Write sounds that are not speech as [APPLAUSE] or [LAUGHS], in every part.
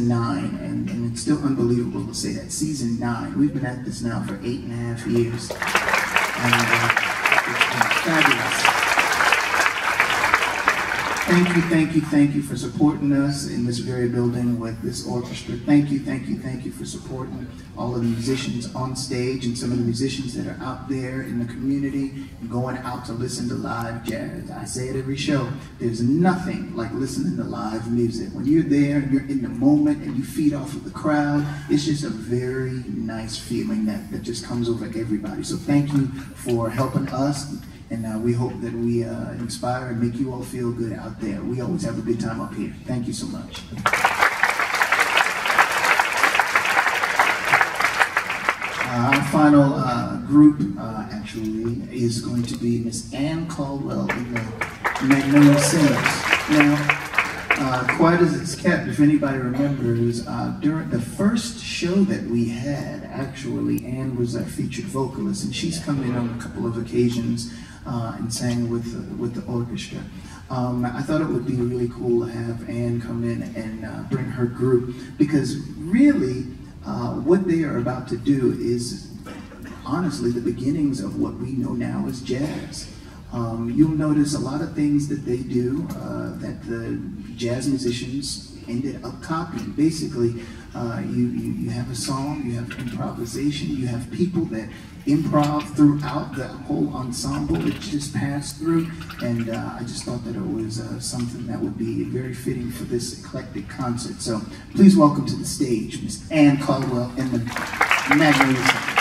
season nine, and, and it's still unbelievable to say that. Season nine. We've been at this now for eight and a half years. And uh, it's been fabulous. Thank you, thank you, thank you for supporting us in this very building with this orchestra. Thank you, thank you, thank you for supporting all of the musicians on stage and some of the musicians that are out there in the community going out to listen to live jazz. I say it every show. There's nothing like listening to live music. When you're there and you're in the moment and you feed off of the crowd, it's just a very nice feeling that, that just comes over everybody. So thank you for helping us and uh, we hope that we uh, inspire and make you all feel good out there. We always have a good time up here. Thank you so much. Uh, our final uh, group, uh, actually, is going to be Miss Ann Caldwell in the Magnolia Singers. Now, uh, quiet as it's kept, if anybody remembers, during the first show that we had, actually, Ann was our featured vocalist, and she's come in on a couple of occasions uh, and sang with the, with the orchestra. Um, I thought it would be really cool to have Ann come in and uh, bring her group because really uh, what they are about to do is honestly the beginnings of what we know now as jazz. Um, you'll notice a lot of things that they do uh, that the jazz musicians ended up copying. Basically, uh, you, you, you have a song, you have improvisation, you have people that improv throughout the whole ensemble. It just passed through, and uh, I just thought that it was uh, something that would be very fitting for this eclectic concert. So please welcome to the stage Miss Ann Caldwell and the Magnolia.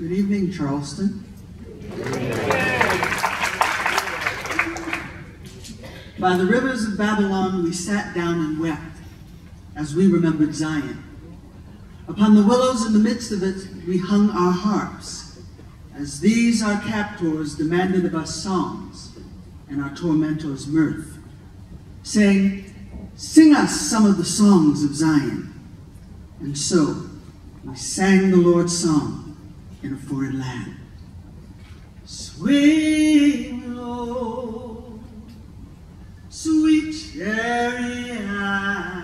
Good evening, Charleston. By the rivers of Babylon, we sat down and wept as we remembered Zion. Upon the willows in the midst of it, we hung our harps, as these our captors demanded of us songs and our tormentors mirth, saying, Sing us some of the songs of Zion. And so we sang the Lord's song in a foreign land. Swing low, sweet chariot,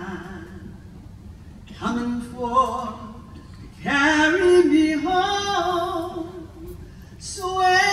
coming for to carry me home. Swing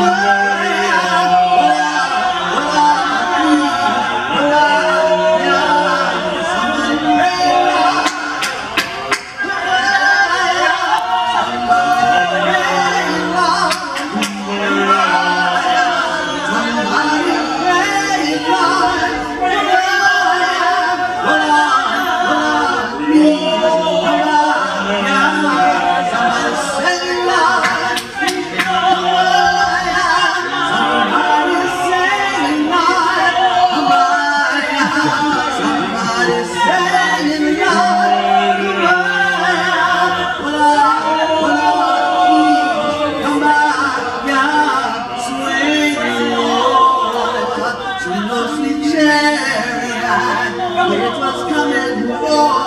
Whoa! It was coming for.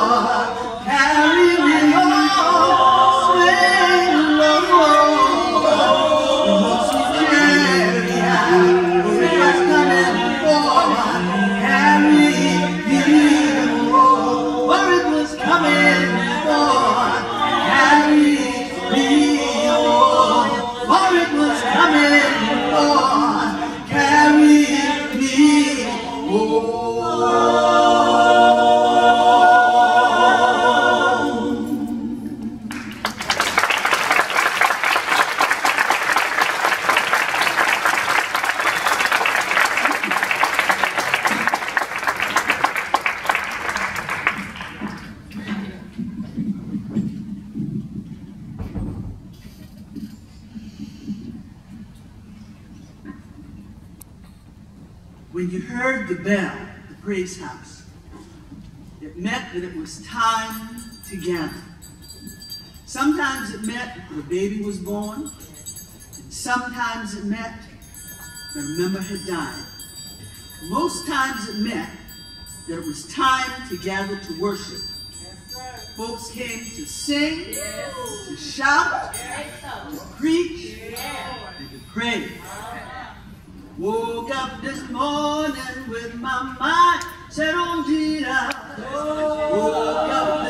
When you heard the bell the praise house, it meant that it was time to gather. Sometimes it meant that a baby was born, and sometimes it meant that a member had died. Most times it meant that it was time to gather to worship. Folks came to sing, yes. to shout, yes. to preach, yes. and to pray. Woke up this morning with my mind set on Jesus. Woke up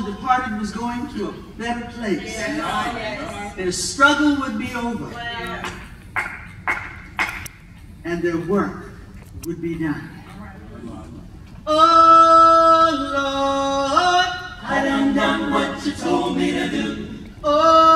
the departed was going to a better place. Yes. Their struggle would be over. Wow. And their work would be done. Oh, Lord, I done done what you told me to do. Oh,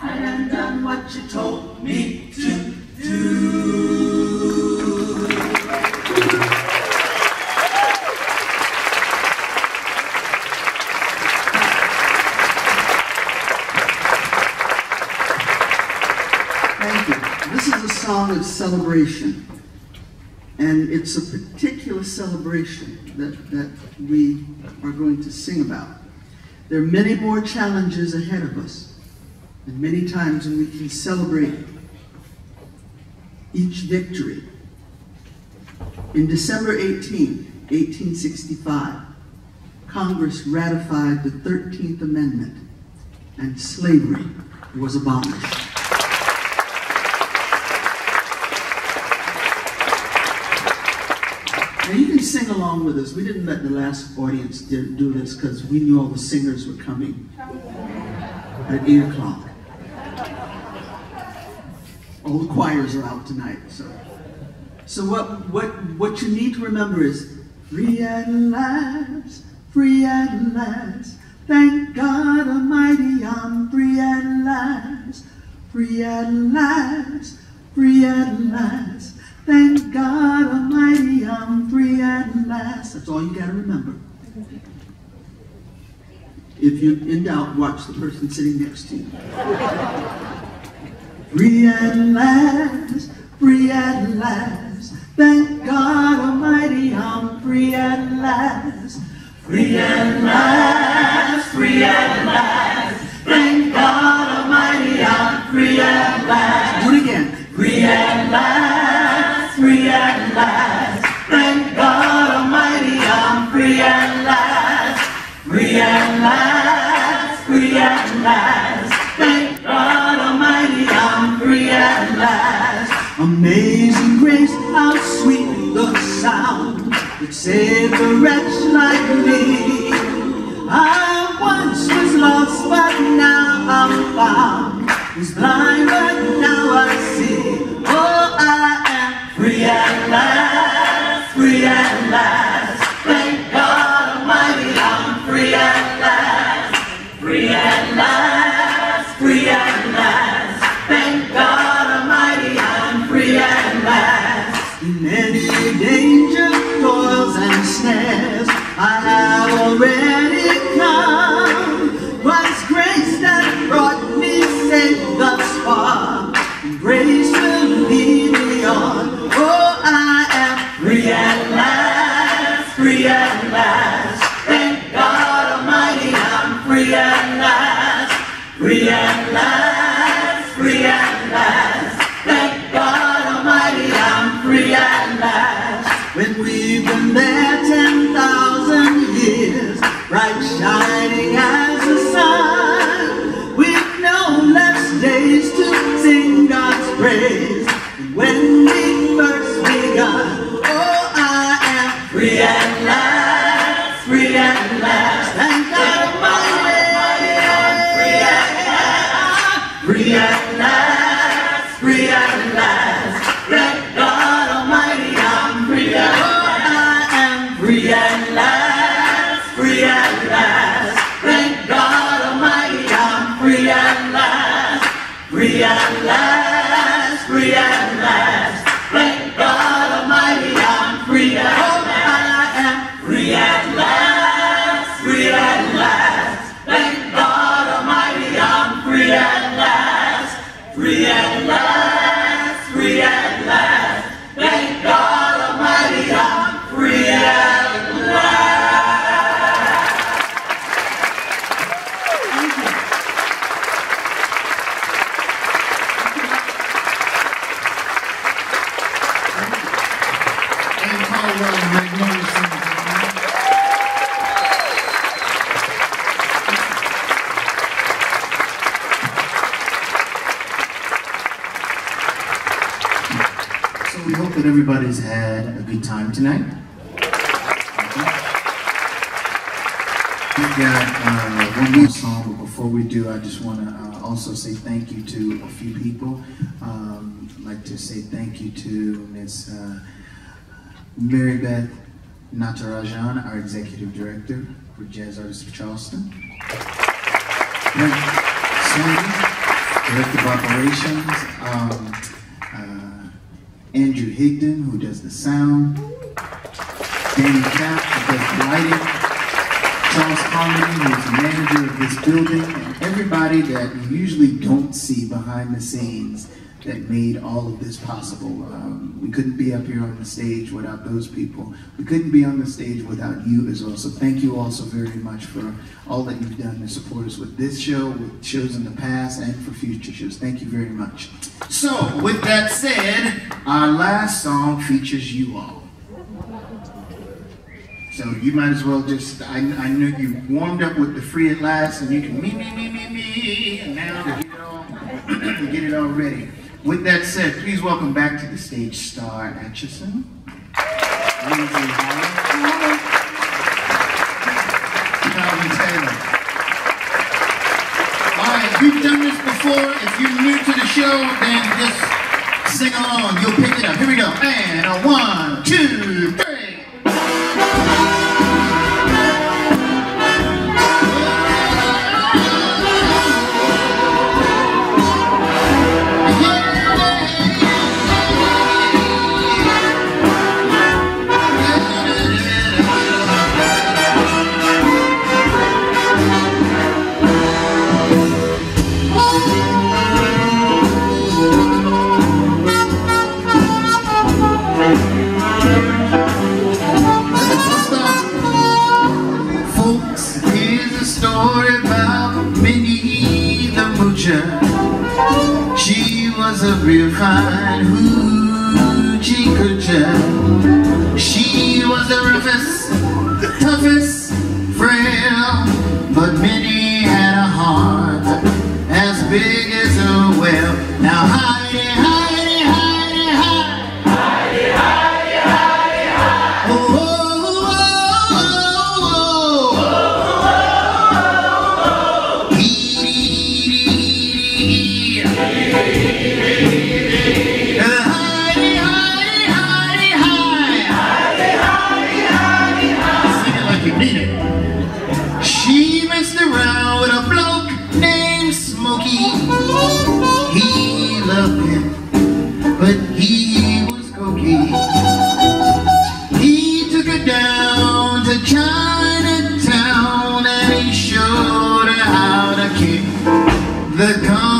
I have done what you told me to do. Thank you. This is a song of celebration. And it's a particular celebration that, that we are going to sing about. There are many more challenges ahead of us, and many times when we can celebrate each victory. In December 18, 1865, Congress ratified the 13th Amendment, and slavery was abolished. Now you can sing along with us. We didn't let the last audience do this because we knew all the singers were coming at 8 o'clock. All the choirs are out tonight, so. So what, what, what you need to remember is, free at last, free at last. Thank God Almighty, I'm free at last, free at last, free at last. Thank God Almighty, I'm free at last. That's all you gotta remember. If you're in doubt, watch the person sitting next to you. [LAUGHS] Free at last, free at last. Thank God Almighty, I'm free at last. Free at last, free at last. Sound that saved a wretch like me. I once was lost, but now I'm found. Was blind, but now I see. Oh, I am free at last, free at last. Thank God Almighty, I'm free at last, free at last, free at last. Thank God Almighty, I'm free at last. That everybody's had a good time tonight. We've got uh, one more song, but before we do, I just want to uh, also say thank you to a few people. Um, I'd like to say thank you to Ms. Uh, Mary Beth Natarajan, our executive director for Jazz Artists of Charleston. Director of Operations, um, Andrew Higdon, who does the sound, Danny Cap, who does the lighting, Charles Carmody, who's the manager of this building, and everybody that you usually don't see behind the scenes that made all of this possible. Um, we couldn't be up here on the stage without those people. We couldn't be on the stage without you as well. So thank you all so very much for all that you've done to support us with this show, with shows in the past, and for future shows. Thank you very much. So, with that said, our last song features you all. So you might as well just, I, I knew you warmed up with the free at last and you can me, me, me, me, me, and now to get [CLEARS THROAT] get it all ready. With that said, please welcome back to the stage Star Atchison, Lindsay you've done this before, if you're new to the show, then just sing along. You'll pick it up. Here we go. And a one, two, three. The Moocher. She was a real fine hoochie coocher. She was the roughest, gong